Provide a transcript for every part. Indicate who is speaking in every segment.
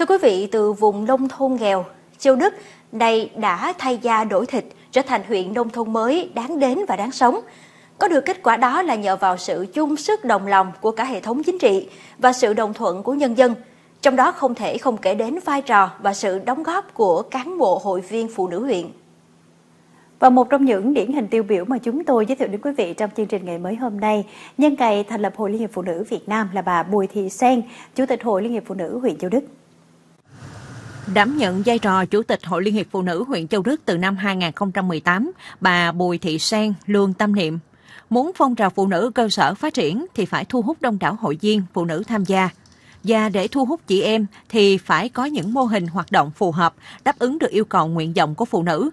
Speaker 1: Thưa quý vị, từ vùng nông thôn nghèo, Châu Đức này đã thay da đổi thịt, trở thành huyện nông thôn mới đáng đến và đáng sống. Có được kết quả đó là nhờ vào sự chung sức đồng lòng của cả hệ thống chính trị và sự đồng thuận của nhân dân. Trong đó không thể không kể đến vai trò và sự đóng góp của cán bộ hội viên phụ nữ huyện.
Speaker 2: Và một trong những điển hình tiêu biểu mà chúng tôi giới thiệu đến quý vị trong chương trình ngày mới hôm nay, nhân ngày thành lập Hội Liên hiệp Phụ nữ Việt Nam là bà Bùi Thị Sen, Chủ tịch Hội Liên hiệp Phụ nữ huyện Châu Đức.
Speaker 3: Đảm nhận vai trò Chủ tịch Hội Liên hiệp Phụ nữ huyện Châu Đức từ năm 2018, bà Bùi Thị Sen luôn tâm niệm Muốn phong trào phụ nữ cơ sở phát triển thì phải thu hút đông đảo hội viên phụ nữ tham gia. Và để thu hút chị em thì phải có những mô hình hoạt động phù hợp, đáp ứng được yêu cầu nguyện vọng của phụ nữ.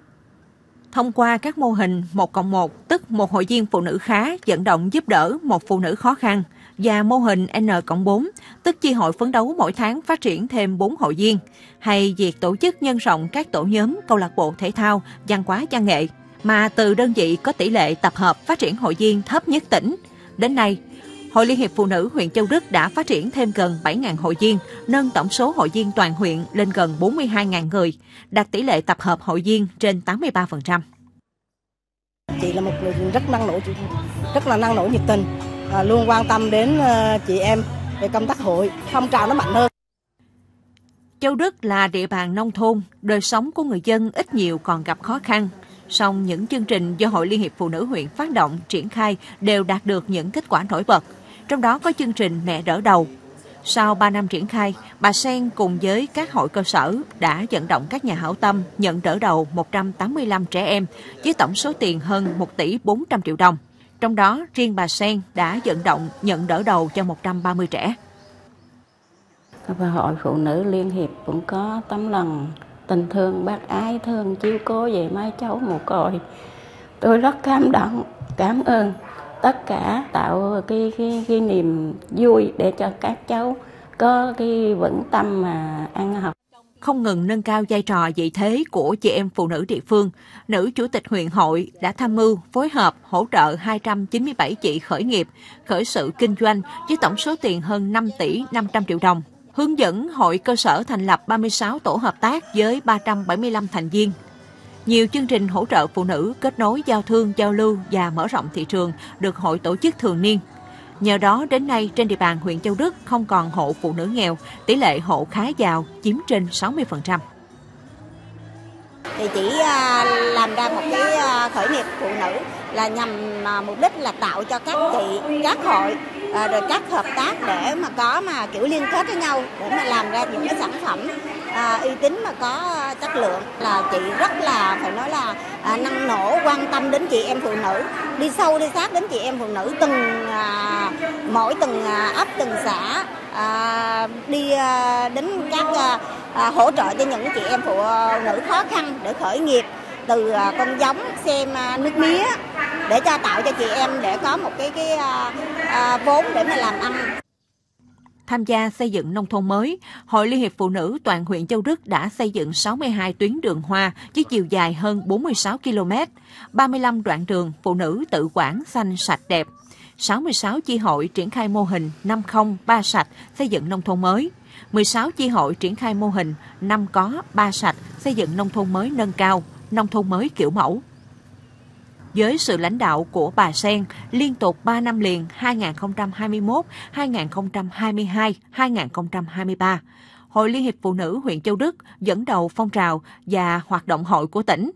Speaker 3: Thông qua các mô hình 1 cộng 1, tức một hội viên phụ nữ khá dẫn động giúp đỡ một phụ nữ khó khăn, và mô hình N cộng 4, tức chi hội phấn đấu mỗi tháng phát triển thêm 4 hội viên, hay việc tổ chức nhân rộng các tổ nhóm câu lạc bộ thể thao, văn hóa văn nghệ, mà từ đơn vị có tỷ lệ tập hợp phát triển hội viên thấp nhất tỉnh. Đến nay, Hội Liên hiệp Phụ nữ huyện Châu Đức đã phát triển thêm gần 7.000 hội viên, nâng tổng số hội viên toàn huyện lên gần 42.000 người, đạt tỷ lệ tập hợp hội viên trên 83%.
Speaker 4: Chị là một người rất năng nổ, rất là năng nổ nhiệt tình, à, luôn quan tâm đến ờ, chị em về công tác hội, phong trào nó mạnh hơn.
Speaker 3: Châu Đức là địa bàn nông thôn, đời sống của người dân ít nhiều còn gặp khó khăn. Song những chương trình do Hội Liên hiệp Phụ nữ huyện phát động, triển khai đều đạt được những kết quả nổi bật. Trong đó có chương trình Mẹ đỡ đầu. Sau 3 năm triển khai, bà Sen cùng với các hội cơ sở đã vận động các nhà hảo tâm nhận đỡ đầu 185 trẻ em với tổng số tiền hơn 1 tỷ 400 triệu đồng. Trong đó, riêng bà Sen đã vận động nhận đỡ đầu cho 130 trẻ.
Speaker 5: Và hội phụ nữ liên hiệp cũng có tấm lòng tình thương bác ái thương chiếu cố về mấy cháu mồ côi tôi rất cảm động cảm ơn tất cả tạo cái, cái, cái niềm vui để cho các cháu có cái vững tâm mà ăn học
Speaker 3: không ngừng nâng cao vai trò vị thế của chị em phụ nữ địa phương, nữ chủ tịch huyện hội đã tham mưu phối hợp hỗ trợ 297 chị khởi nghiệp, khởi sự kinh doanh với tổng số tiền hơn 5 tỷ 500 triệu đồng hướng dẫn hội cơ sở thành lập 36 tổ hợp tác với 375 thành viên. Nhiều chương trình hỗ trợ phụ nữ kết nối giao thương, giao lưu và mở rộng thị trường được hội tổ chức thường niên. Nhờ đó đến nay trên địa bàn huyện Châu Đức không còn hộ phụ nữ nghèo, tỷ lệ hộ khá giàu chiếm trên 60%.
Speaker 6: Thì chỉ à, làm ra một cái à, khởi nghiệp phụ nữ là nhằm à, mục đích là tạo cho các chị, các hội rồi các hợp tác để mà có mà kiểu liên kết với nhau để mà làm ra những cái sản phẩm à, uy tín mà có ờ, chất lượng là chị rất là phải nói là à, năng nổ quan tâm đến chị em phụ nữ đi sâu đi sát đến chị em phụ nữ từng à, mỗi từng à, ấp từng xã à, đi à, đến các à, à, hỗ trợ cho những chị em phụ nữ khó khăn để khởi nghiệp từ à, con giống xem à, nước mía để cho tạo cho chị em để có một cái cái à, à, vốn để mà làm ăn.
Speaker 3: Tham gia xây dựng nông thôn mới, Hội Liên hiệp Phụ nữ toàn huyện Châu Đức đã xây dựng 62 tuyến đường hoa với chiều dài hơn 46 km, 35 đoạn đường phụ nữ tự quản xanh sạch đẹp, 66 chi hội triển khai mô hình 50 3 sạch xây dựng nông thôn mới, 16 chi hội triển khai mô hình 5 có 3 sạch xây dựng nông thôn mới nâng cao, nông thôn mới kiểu mẫu dưới sự lãnh đạo của bà Sen, liên tục 3 năm liền 2021, 2022, 2023, Hội Liên hiệp Phụ nữ huyện Châu Đức dẫn đầu phong trào và hoạt động hội của tỉnh.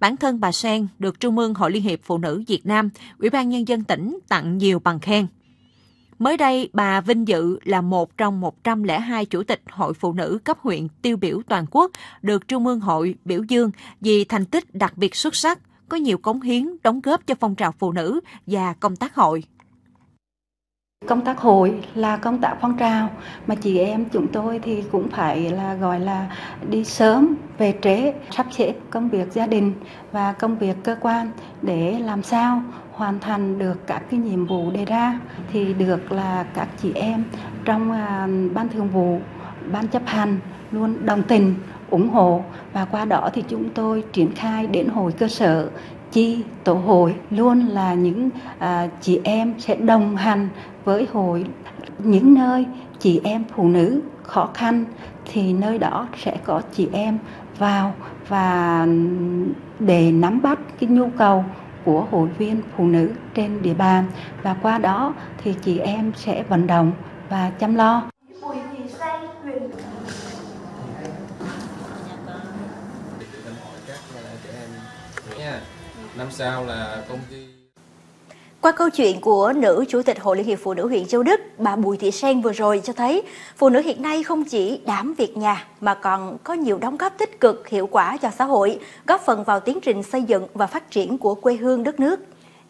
Speaker 3: Bản thân bà Sen được Trung ương Hội Liên hiệp Phụ nữ Việt Nam, Ủy ban Nhân dân tỉnh tặng nhiều bằng khen. Mới đây, bà vinh dự là một trong 102 chủ tịch hội phụ nữ cấp huyện tiêu biểu toàn quốc được Trung ương hội biểu dương vì thành tích đặc biệt xuất sắc, có nhiều cống hiến, đóng góp cho phong trào phụ nữ và công tác hội.
Speaker 5: Công tác hội là công tác phong trào, mà chị em chúng tôi thì cũng phải là, gọi là, đi sớm về trễ, sắp xếp công việc gia đình và công việc cơ quan để làm sao hoàn thành được các cái nhiệm vụ đề ra thì được là các chị em trong à, ban thường vụ, ban chấp hành luôn đồng tình, ủng hộ và qua đó thì chúng tôi triển khai đến hội cơ sở chi tổ hội luôn là những à, chị em sẽ đồng hành với hội những nơi chị em phụ nữ khó khăn thì nơi đó sẽ có chị em vào và để nắm bắt cái nhu cầu của hội viên phụ nữ trên địa bàn và qua đó thì chị em sẽ vận động và chăm lo.
Speaker 1: Năm sau là công ty qua câu chuyện của nữ chủ tịch Hội Liên hiệp Phụ nữ huyện Châu Đức, bà Bùi Thị Sen vừa rồi cho thấy, phụ nữ hiện nay không chỉ đảm việc nhà mà còn có nhiều đóng góp tích cực, hiệu quả cho xã hội, góp phần vào tiến trình xây dựng và phát triển của quê hương đất nước.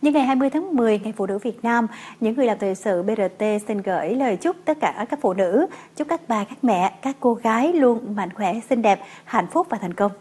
Speaker 2: Nhân ngày 20 tháng 10, Ngày Phụ nữ Việt Nam, những người làm thời sự BRT xin gửi lời chúc tất cả các phụ nữ, chúc các bà, các mẹ, các cô gái luôn mạnh khỏe, xinh đẹp, hạnh phúc và thành công.